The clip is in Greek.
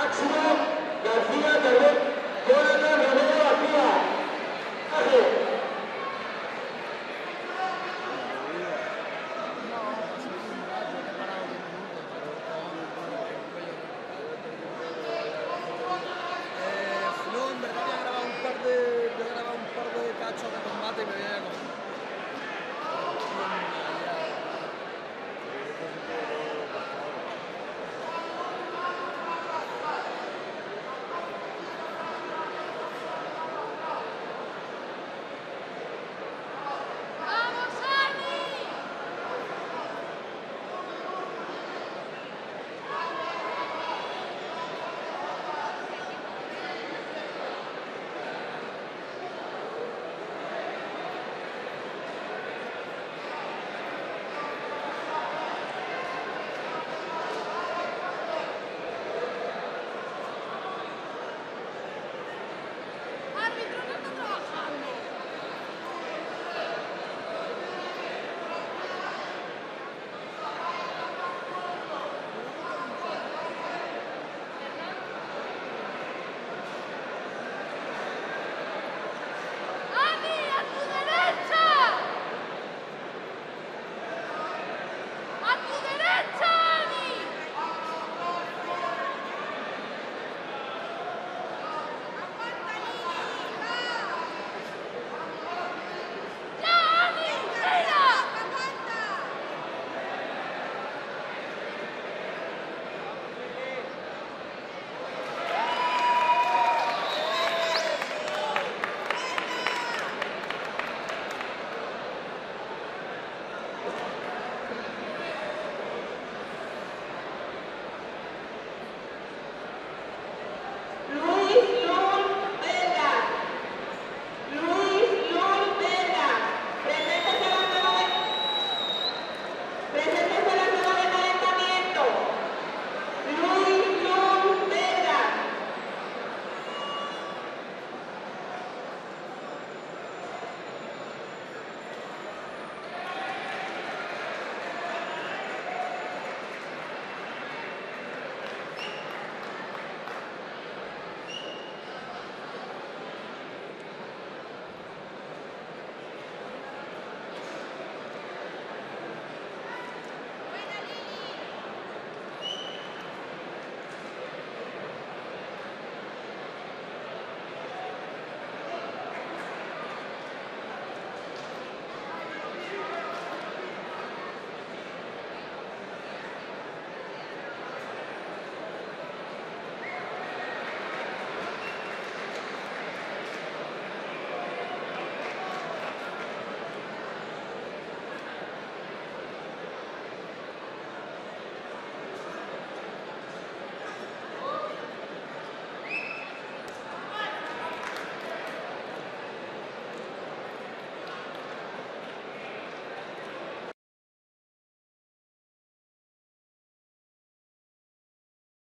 Maximum García Carlet, Jonathan Ramón.